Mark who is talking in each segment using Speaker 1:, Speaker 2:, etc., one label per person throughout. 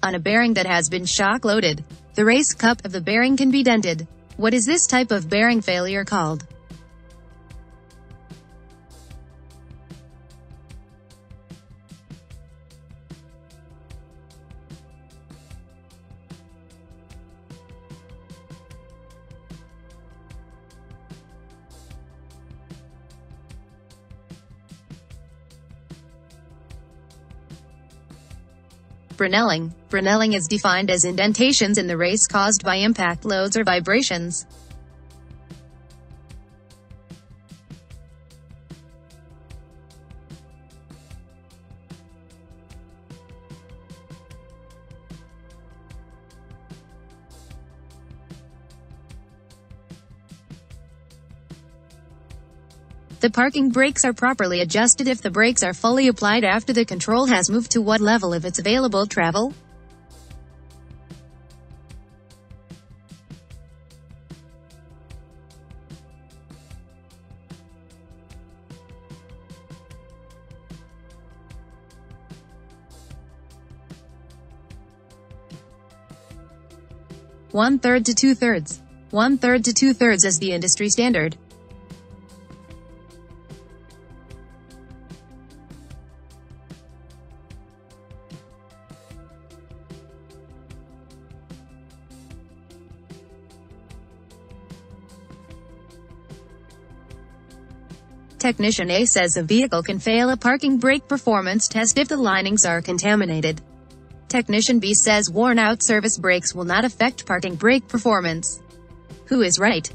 Speaker 1: On a bearing that has been shock loaded, the race cup of the bearing can be dented. What is this type of bearing failure called? Brinelling. Brinelling is defined as indentations in the race caused by impact loads or vibrations. The parking brakes are properly adjusted if the brakes are fully applied after the control has moved to what level if it's available travel. One third to two thirds. One third to two thirds is the industry standard. Technician A says a vehicle can fail a parking brake performance test if the linings are contaminated. Technician B says worn out service brakes will not affect parking brake performance. Who is right?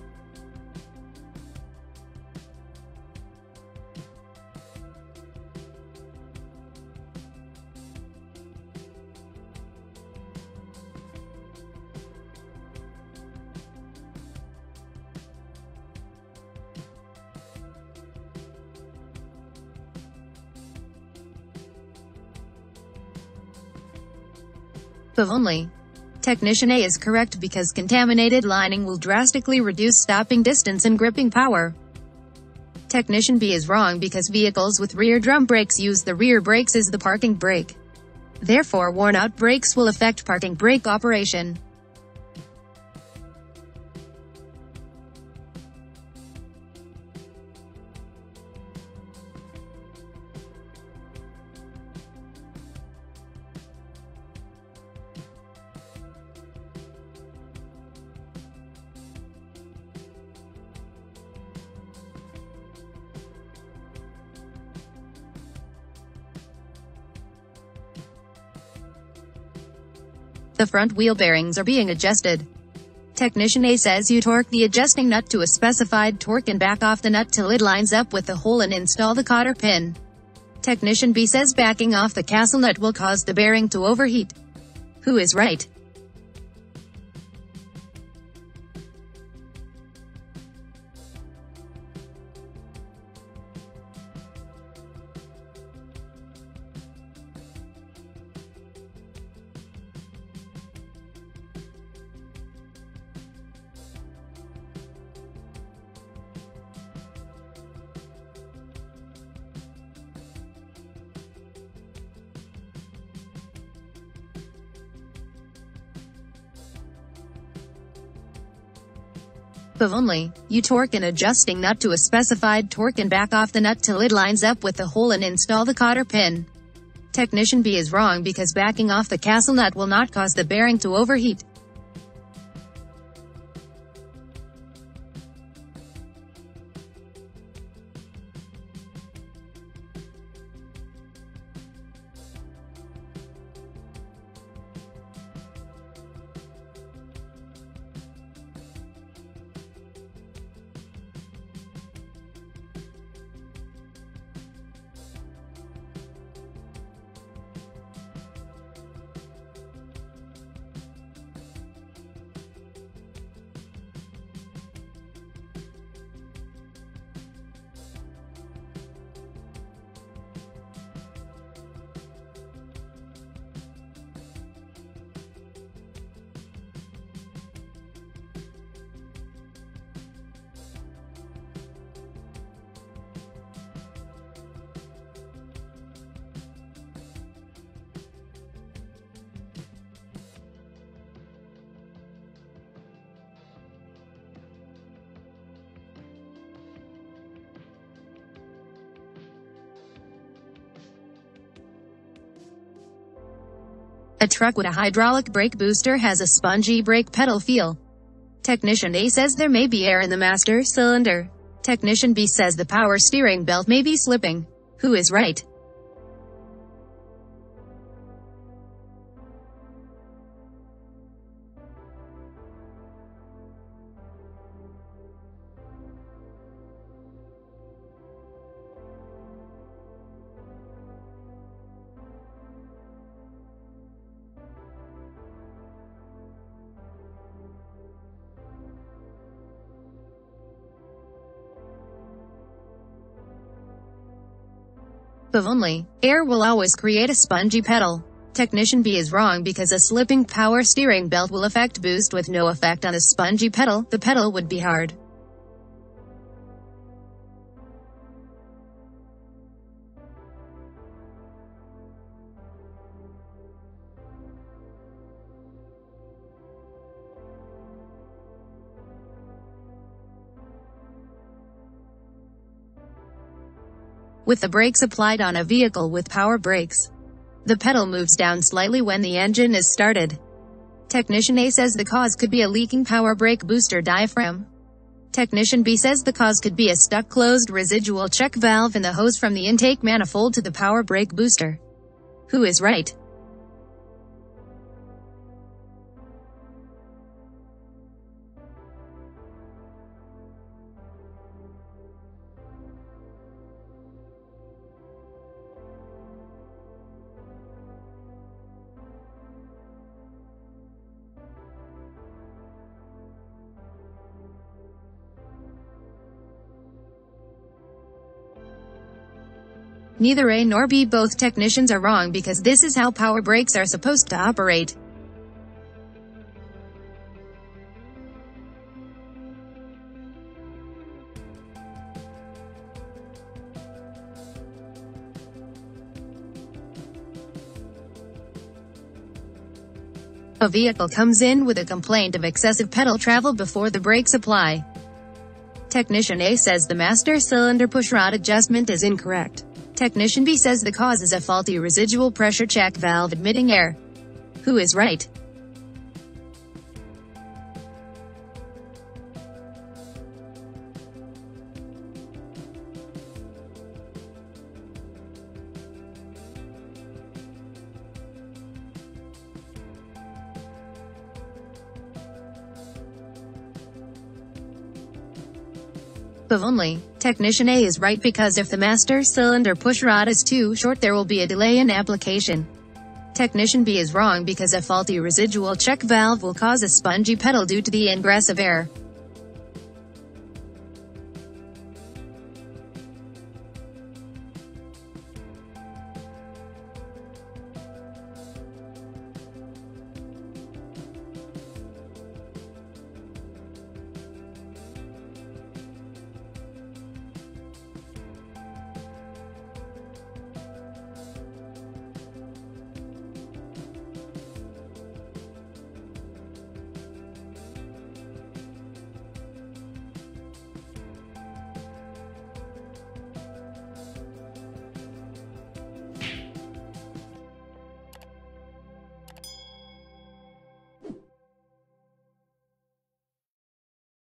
Speaker 1: If only. Technician A is correct because contaminated lining will drastically reduce stopping distance and gripping power. Technician B is wrong because vehicles with rear drum brakes use the rear brakes as the parking brake. Therefore worn out brakes will affect parking brake operation. The front wheel bearings are being adjusted. Technician A says you torque the adjusting nut to a specified torque and back off the nut till it lines up with the hole and install the cotter pin. Technician B says backing off the castle nut will cause the bearing to overheat. Who is right? If only, you torque an adjusting nut to a specified torque and back off the nut till it lines up with the hole and install the cotter pin. Technician B is wrong because backing off the castle nut will not cause the bearing to overheat. A truck with a hydraulic brake booster has a spongy brake pedal feel. Technician A says there may be air in the master cylinder. Technician B says the power steering belt may be slipping. Who is right? Of only. Air will always create a spongy pedal. Technician B is wrong because a slipping power steering belt will affect boost with no effect on a spongy pedal, the pedal would be hard. With the brakes applied on a vehicle with power brakes. The pedal moves down slightly when the engine is started. Technician A says the cause could be a leaking power brake booster diaphragm. Technician B says the cause could be a stuck closed residual check valve in the hose from the intake manifold to the power brake booster. Who is right? Neither A nor B both technicians are wrong because this is how power brakes are supposed to operate. A vehicle comes in with a complaint of excessive pedal travel before the brakes apply. Technician A says the master cylinder pushrod adjustment is incorrect. Technician B says the cause is a faulty residual pressure check valve admitting air. Who is right? Of only. Technician A is right because if the master cylinder push rod is too short there will be a delay in application. Technician B is wrong because a faulty residual check valve will cause a spongy pedal due to the ingress of air.